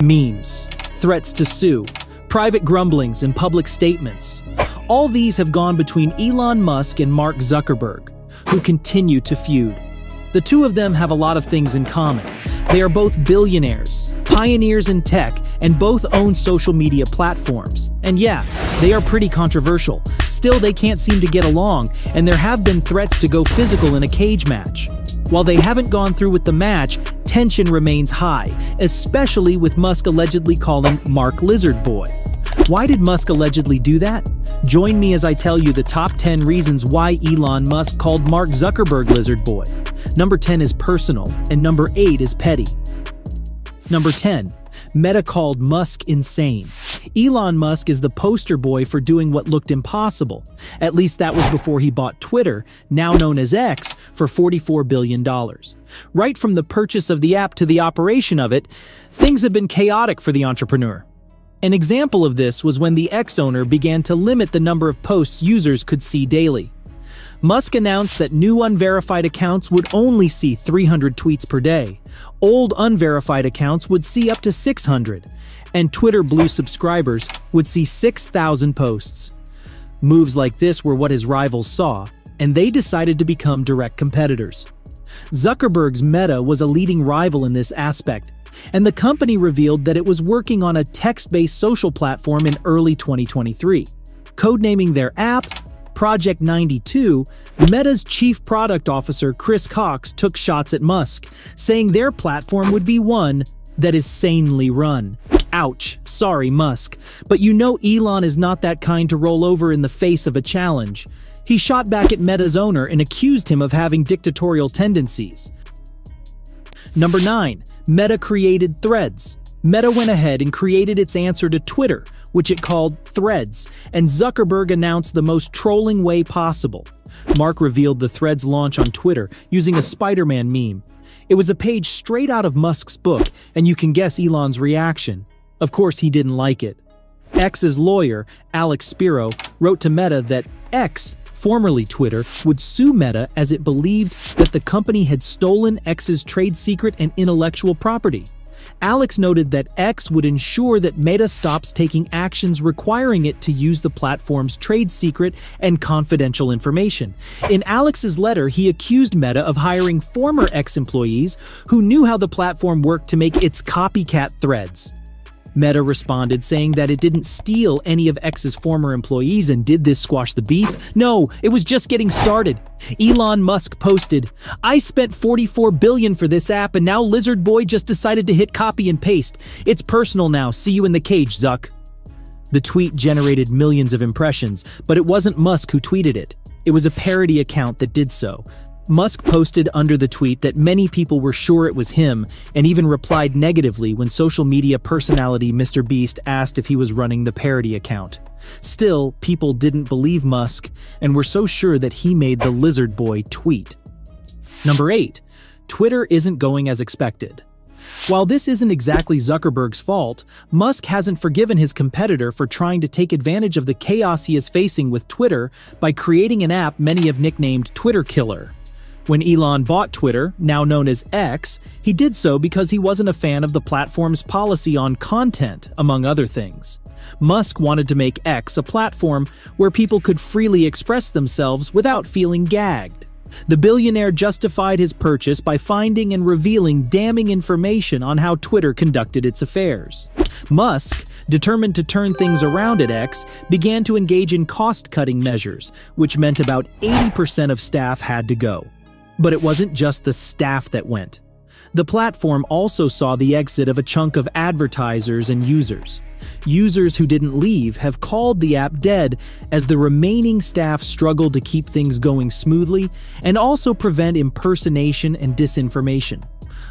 memes, threats to sue, private grumblings, and public statements. All these have gone between Elon Musk and Mark Zuckerberg, who continue to feud. The two of them have a lot of things in common. They are both billionaires, pioneers in tech, and both own social media platforms. And yeah, they are pretty controversial. Still, they can't seem to get along, and there have been threats to go physical in a cage match. While they haven't gone through with the match, tension remains high, especially with Musk allegedly calling Mark Lizard Boy. Why did Musk allegedly do that? Join me as I tell you the top 10 reasons why Elon Musk called Mark Zuckerberg Lizard Boy. Number 10 is personal, and number 8 is petty. Number 10. Meta called Musk insane. Elon Musk is the poster boy for doing what looked impossible. At least that was before he bought Twitter, now known as X, for $44 billion. Right from the purchase of the app to the operation of it, things have been chaotic for the entrepreneur. An example of this was when the X owner began to limit the number of posts users could see daily. Musk announced that new unverified accounts would only see 300 tweets per day. Old unverified accounts would see up to 600, and Twitter Blue subscribers would see 6,000 posts. Moves like this were what his rivals saw, and they decided to become direct competitors. Zuckerberg's Meta was a leading rival in this aspect, and the company revealed that it was working on a text based social platform in early 2023. Codenaming their app Project 92, Meta's chief product officer Chris Cox took shots at Musk, saying their platform would be one that is sanely run. Ouch, sorry, Musk. But you know Elon is not that kind to roll over in the face of a challenge. He shot back at Meta's owner and accused him of having dictatorial tendencies. Number 9. Meta created Threads. Meta went ahead and created its answer to Twitter, which it called Threads, and Zuckerberg announced the most trolling way possible. Mark revealed the Threads launch on Twitter using a Spider Man meme. It was a page straight out of Musk's book, and you can guess Elon's reaction. Of course, he didn't like it. X's lawyer, Alex Spiro, wrote to Meta that X, formerly Twitter, would sue Meta as it believed that the company had stolen X's trade secret and intellectual property. Alex noted that X would ensure that Meta stops taking actions requiring it to use the platform's trade secret and confidential information. In Alex's letter, he accused Meta of hiring former X employees who knew how the platform worked to make its copycat threads. Meta responded saying that it didn't steal any of X's former employees and did this squash the beef. No, it was just getting started. Elon Musk posted, I spent 44 billion for this app and now Lizard Boy just decided to hit copy and paste. It's personal now. See you in the cage, Zuck. The tweet generated millions of impressions, but it wasn't Musk who tweeted it. It was a parody account that did so. Musk posted under the tweet that many people were sure it was him and even replied negatively when social media personality Mr. Beast asked if he was running the parody account. Still, people didn't believe Musk and were so sure that he made the Lizard Boy tweet. Number 8. Twitter isn't going as expected. While this isn't exactly Zuckerberg's fault, Musk hasn't forgiven his competitor for trying to take advantage of the chaos he is facing with Twitter by creating an app many have nicknamed Twitter Killer. When Elon bought Twitter, now known as X, he did so because he wasn't a fan of the platform's policy on content, among other things. Musk wanted to make X a platform where people could freely express themselves without feeling gagged. The billionaire justified his purchase by finding and revealing damning information on how Twitter conducted its affairs. Musk, determined to turn things around at X, began to engage in cost cutting measures, which meant about 80% of staff had to go. But it wasn't just the staff that went. The platform also saw the exit of a chunk of advertisers and users. Users who didn't leave have called the app dead as the remaining staff struggled to keep things going smoothly and also prevent impersonation and disinformation.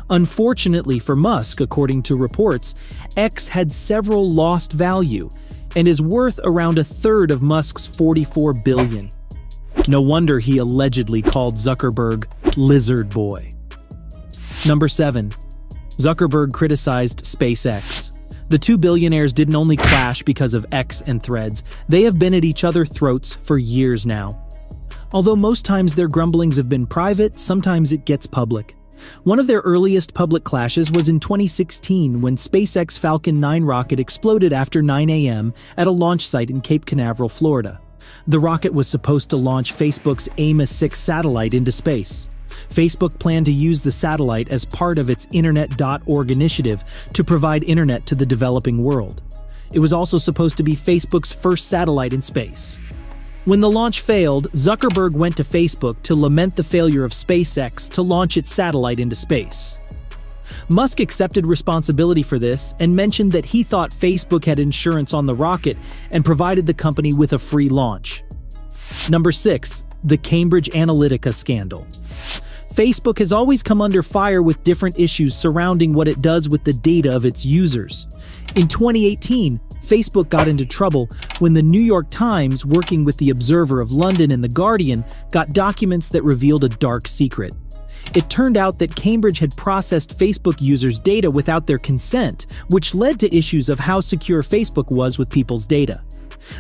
Unfortunately for Musk, according to reports, X had several lost value and is worth around a third of Musk's 44 billion. No wonder he allegedly called Zuckerberg Lizard Boy. Number 7. Zuckerberg criticized SpaceX. The two billionaires didn't only clash because of X and Threads, they have been at each other's throats for years now. Although most times their grumblings have been private, sometimes it gets public. One of their earliest public clashes was in 2016 when SpaceX Falcon 9 rocket exploded after 9 a.m. at a launch site in Cape Canaveral, Florida. The rocket was supposed to launch Facebook's Amos 6 satellite into space. Facebook planned to use the satellite as part of its Internet.org initiative to provide internet to the developing world. It was also supposed to be Facebook's first satellite in space. When the launch failed, Zuckerberg went to Facebook to lament the failure of SpaceX to launch its satellite into space. Musk accepted responsibility for this and mentioned that he thought Facebook had insurance on the rocket and provided the company with a free launch. Number 6. The Cambridge Analytica Scandal Facebook has always come under fire with different issues surrounding what it does with the data of its users. In 2018, Facebook got into trouble when the New York Times, working with the Observer of London and The Guardian, got documents that revealed a dark secret. It turned out that Cambridge had processed Facebook users' data without their consent, which led to issues of how secure Facebook was with people's data.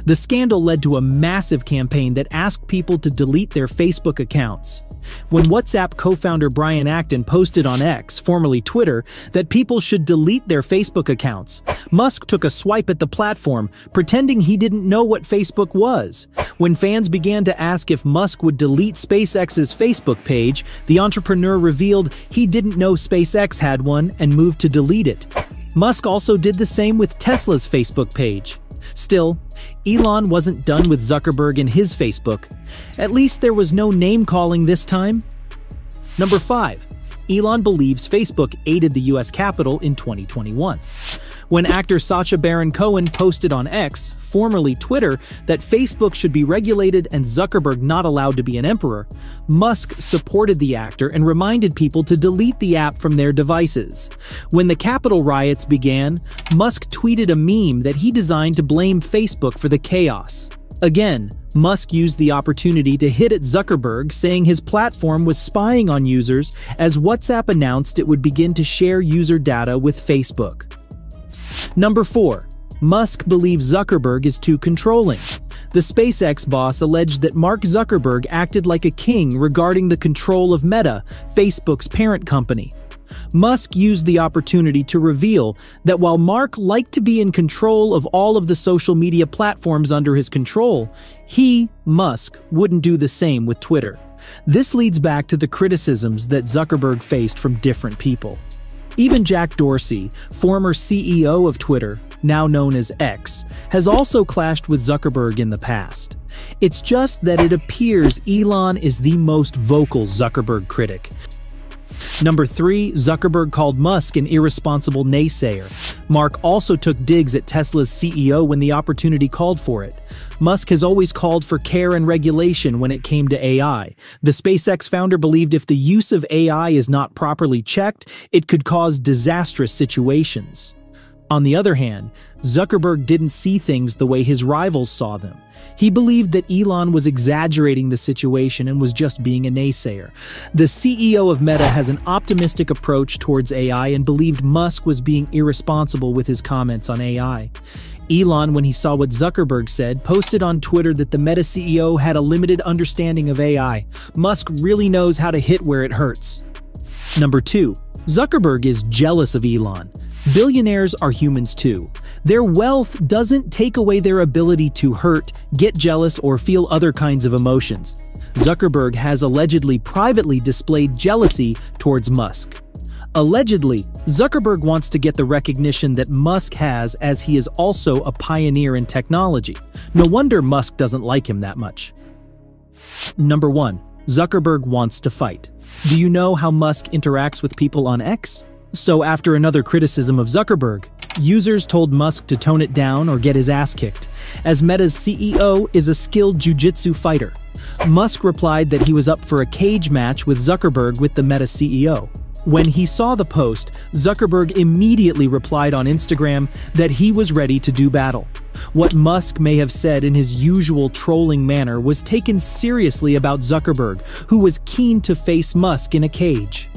The scandal led to a massive campaign that asked people to delete their Facebook accounts. When WhatsApp co founder Brian Acton posted on X, formerly Twitter, that people should delete their Facebook accounts, Musk took a swipe at the platform, pretending he didn't know what Facebook was. When fans began to ask if Musk would delete SpaceX's Facebook page, the entrepreneur revealed he didn't know SpaceX had one and moved to delete it. Musk also did the same with Tesla's Facebook page. Still, Elon wasn't done with Zuckerberg and his Facebook. At least there was no name calling this time. Number 5. Elon believes Facebook aided the US Capitol in 2021 when actor Sacha Baron Cohen posted on X, formerly Twitter, that Facebook should be regulated and Zuckerberg not allowed to be an emperor, Musk supported the actor and reminded people to delete the app from their devices. When the Capitol riots began, Musk tweeted a meme that he designed to blame Facebook for the chaos. Again, Musk used the opportunity to hit at Zuckerberg, saying his platform was spying on users as WhatsApp announced it would begin to share user data with Facebook. Number 4. Musk believes Zuckerberg is too controlling. The SpaceX boss alleged that Mark Zuckerberg acted like a king regarding the control of Meta, Facebook's parent company. Musk used the opportunity to reveal that while Mark liked to be in control of all of the social media platforms under his control, he, Musk, wouldn't do the same with Twitter. This leads back to the criticisms that Zuckerberg faced from different people. Even Jack Dorsey, former CEO of Twitter, now known as X, has also clashed with Zuckerberg in the past. It's just that it appears Elon is the most vocal Zuckerberg critic, Number 3, Zuckerberg called Musk an irresponsible naysayer. Mark also took digs at Tesla's CEO when the opportunity called for it. Musk has always called for care and regulation when it came to AI. The SpaceX founder believed if the use of AI is not properly checked, it could cause disastrous situations. On the other hand, Zuckerberg didn't see things the way his rivals saw them. He believed that Elon was exaggerating the situation and was just being a naysayer. The CEO of Meta has an optimistic approach towards AI and believed Musk was being irresponsible with his comments on AI. Elon, when he saw what Zuckerberg said, posted on Twitter that the Meta CEO had a limited understanding of AI. Musk really knows how to hit where it hurts. Number 2. Zuckerberg is jealous of Elon. Billionaires are humans too. Their wealth doesn't take away their ability to hurt, get jealous, or feel other kinds of emotions. Zuckerberg has allegedly privately displayed jealousy towards Musk. Allegedly, Zuckerberg wants to get the recognition that Musk has as he is also a pioneer in technology. No wonder Musk doesn't like him that much. Number 1. Zuckerberg wants to fight. Do you know how Musk interacts with people on X? So after another criticism of Zuckerberg, users told Musk to tone it down or get his ass kicked, as Meta's CEO is a skilled jiu-jitsu fighter. Musk replied that he was up for a cage match with Zuckerberg with the Meta CEO. When he saw the post, Zuckerberg immediately replied on Instagram that he was ready to do battle. What Musk may have said in his usual trolling manner was taken seriously about Zuckerberg, who was keen to face Musk in a cage.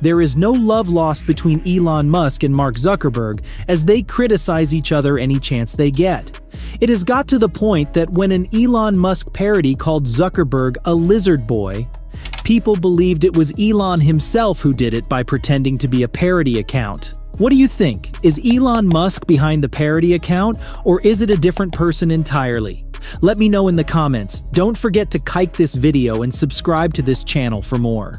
There is no love lost between Elon Musk and Mark Zuckerberg as they criticize each other any chance they get. It has got to the point that when an Elon Musk parody called Zuckerberg a lizard boy, people believed it was Elon himself who did it by pretending to be a parody account. What do you think? Is Elon Musk behind the parody account, or is it a different person entirely? Let me know in the comments. Don't forget to kike this video and subscribe to this channel for more.